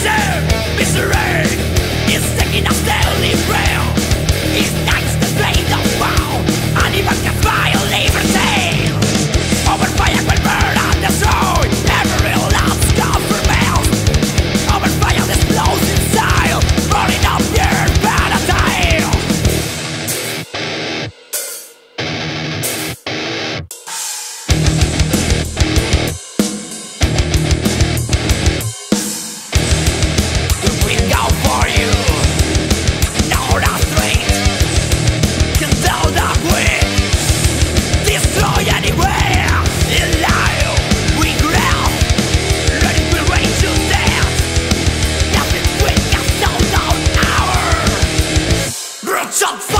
pleasure, misery is taking us daily bread. Are